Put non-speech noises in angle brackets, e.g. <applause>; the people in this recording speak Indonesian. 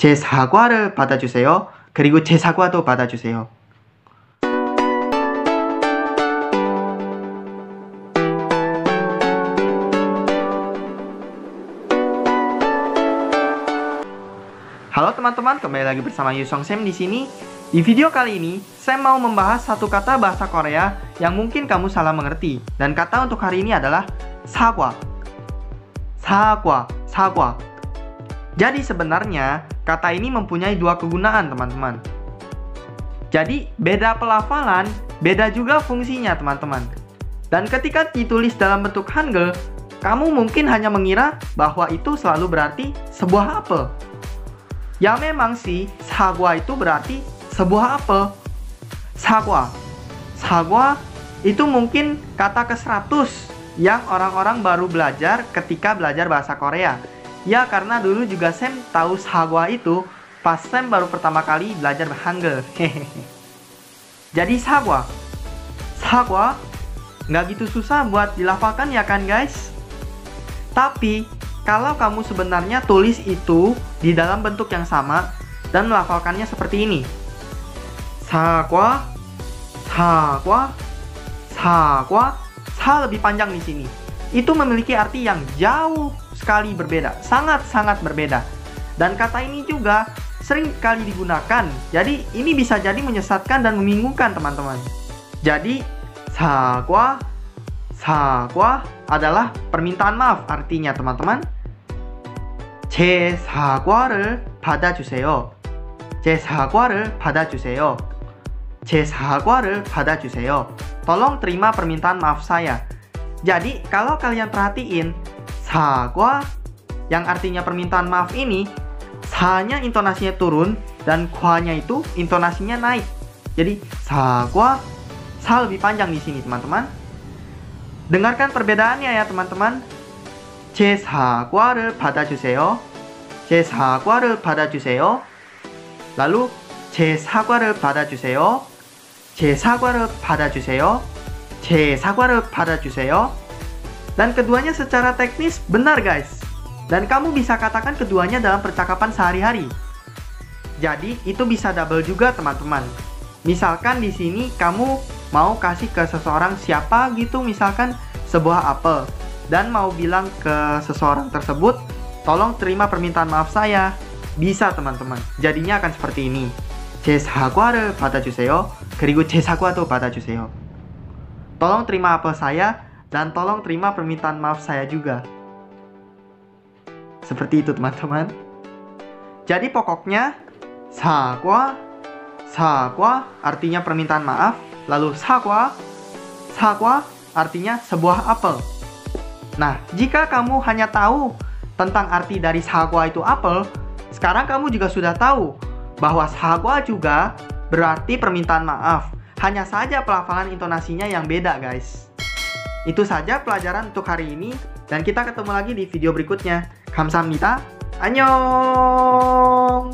제 사과를 받아주세요. 그리고 제 사과도 받아주세요. Halo teman-teman, kembali lagi bersama Yusong Sam di sini. Di video kali ini, saya mau membahas satu kata bahasa Korea yang mungkin kamu salah mengerti. Dan kata untuk hari ini adalah sagwa. Sagwa, sagwa. Jadi sebenarnya, kata ini mempunyai dua kegunaan, teman-teman. Jadi, beda pelafalan, beda juga fungsinya, teman-teman. Dan ketika ditulis dalam bentuk Hangul, kamu mungkin hanya mengira bahwa itu selalu berarti sebuah apel. Ya memang sih, sagwa itu berarti sebuah apel. Sagwa. Sagwa itu mungkin kata ke-100 yang orang-orang baru belajar ketika belajar bahasa Korea. Ya karena dulu juga Sam tahu sagwa itu pas Sam baru pertama kali belajar Hangul. <laughs> Jadi sagwa. Sagwa nggak gitu susah buat dilafalkan ya kan guys? Tapi kalau kamu sebenarnya tulis itu di dalam bentuk yang sama dan melafalkannya seperti ini. Sagwa, sagwa, sagwa, sa lebih panjang di sini. Itu memiliki arti yang jauh sekali berbeda, sangat-sangat berbeda. Dan kata ini juga sering kali digunakan. Jadi ini bisa jadi menyesatkan dan membingungkan teman-teman. Jadi sagwa, sagwa adalah permintaan maaf artinya teman-teman. 제 사과를 받아주세요. 제 사과를 받아주세요. 제 사과를 받아주세요. Tolong terima permintaan maaf saya. Jadi, kalau kalian perhatiin, sagwa yang artinya permintaan maaf ini, sanya intonasinya turun dan kuanya itu intonasinya naik. Jadi, sagwa sa lebih panjang di sini, teman-teman. Dengarkan perbedaannya ya, teman-teman. 제 사과를 받아주세요. 제 사과를 받아주세요. lalu 제 사과를 받아주세요. 제 사과를 받아주세요. 제 사과를 받아주세요. Dan keduanya secara teknis benar guys. Dan kamu bisa katakan keduanya dalam percakapan sehari-hari. Jadi itu bisa double juga teman-teman. Misalkan di sini kamu mau kasih ke seseorang siapa gitu misalkan sebuah apel dan mau bilang ke seseorang tersebut, tolong terima permintaan maaf saya. Bisa teman-teman. Jadinya akan seperti ini. 제 사과를 받아주세요. 그리고 제 사과도 받아주세요. Tolong terima apel saya dan tolong terima permintaan maaf saya juga. Seperti itu teman-teman. Jadi pokoknya sakwa sakwa artinya permintaan maaf, lalu sakwa sakwa artinya sebuah apel. Nah, jika kamu hanya tahu tentang arti dari sakwa itu apel, sekarang kamu juga sudah tahu bahwa sakwa juga berarti permintaan maaf. Hanya saja pelafalan intonasinya yang beda, guys. Itu saja pelajaran untuk hari ini dan kita ketemu lagi di video berikutnya. Kamsahamnida. Annyeong.